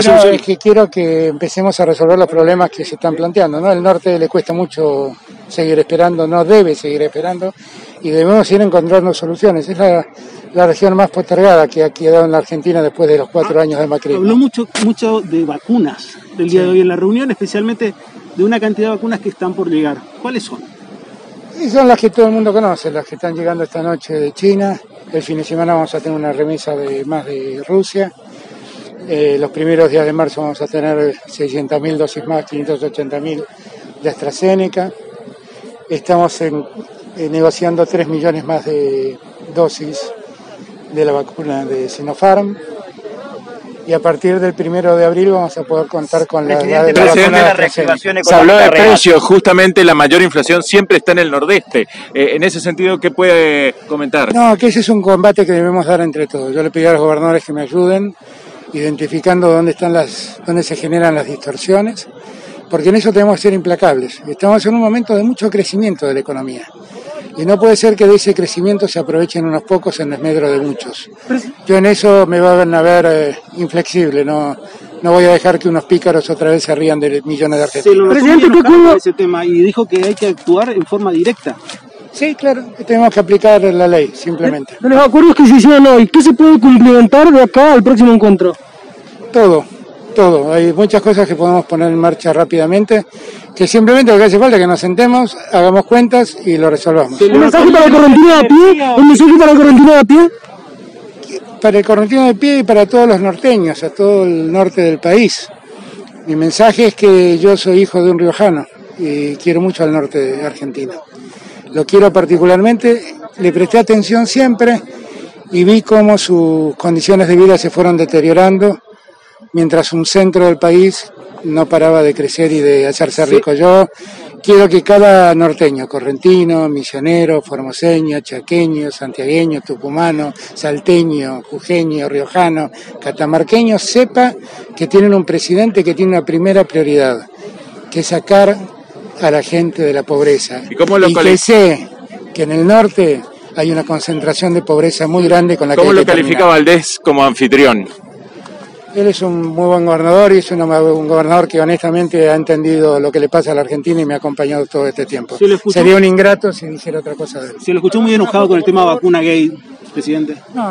Pero es que quiero que empecemos a resolver los problemas que se están planteando. ¿no? El norte le cuesta mucho seguir esperando, no debe seguir esperando y debemos ir encontrando soluciones. Es la, la región más postergada que ha quedado en la Argentina después de los cuatro años de Macri. Habló mucho, mucho de vacunas del día de hoy en la reunión, especialmente de una cantidad de vacunas que están por llegar. ¿Cuáles son? Y son las que todo el mundo conoce, las que están llegando esta noche de China. El fin de semana vamos a tener una remesa de más de Rusia. Eh, los primeros días de marzo vamos a tener 600.000 dosis más, 580.000 de AstraZeneca. Estamos en, eh, negociando 3 millones más de dosis de la vacuna de Sinopharm. Y a partir del primero de abril vamos a poder contar con la, la, de la vacuna de AstraZeneca. Se habló de precios, justamente la mayor inflación siempre está en el nordeste. Eh, en ese sentido, ¿qué puede comentar? No, que ese es un combate que debemos dar entre todos. Yo le pido a los gobernadores que me ayuden identificando dónde están las, dónde se generan las distorsiones, porque en eso tenemos que ser implacables. Estamos en un momento de mucho crecimiento de la economía. Y no puede ser que de ese crecimiento se aprovechen unos pocos en desmedro de muchos. Yo en eso me van a ver eh, inflexible, no, no voy a dejar que unos pícaros otra vez se rían de millones de Se lo argentinos. Presidente, ¿qué con ese tema y dijo que hay que actuar en forma directa. Sí, claro, que tenemos que aplicar la ley, simplemente. De los acuerdos que se hicieron hoy, ¿qué se puede cumplimentar de acá al próximo encuentro? Todo, todo. Hay muchas cosas que podemos poner en marcha rápidamente, que simplemente lo que hace falta es que nos sentemos, hagamos cuentas y lo resolvamos. ¿Un mensaje para el correntino de a pie? ¿Un mensaje para el correntino de a pie? Para el correntino de pie y para todos los norteños, a todo el norte del país. Mi mensaje es que yo soy hijo de un riojano y quiero mucho al norte de Argentina. Lo quiero particularmente, le presté atención siempre y vi cómo sus condiciones de vida se fueron deteriorando mientras un centro del país no paraba de crecer y de hacerse rico. Yo quiero que cada norteño, correntino, misionero, formoseño, chaqueño, santiagueño, tucumano, salteño, jujeño, riojano, catamarqueño, sepa que tienen un presidente que tiene una primera prioridad, que es sacar a la gente de la pobreza. ¿Y cómo lo y que sé que en el norte hay una concentración de pobreza muy grande con la que ¿Cómo hay lo que califica Valdés como anfitrión? Él es un muy buen gobernador y es una- un gobernador que honestamente ha entendido lo que le pasa a la Argentina y me ha acompañado todo este tiempo. Sí, lo escucho. Sería un ingrato si dijera otra cosa de él. Se lo escuchó muy enojado con el tema vacuna gay, presidente. No,